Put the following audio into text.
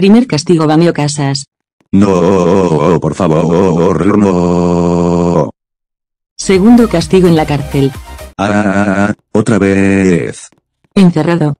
Primer castigo Bamio Casas. No, por favor, no. Segundo castigo en la cárcel. Ah, otra vez. Encerrado.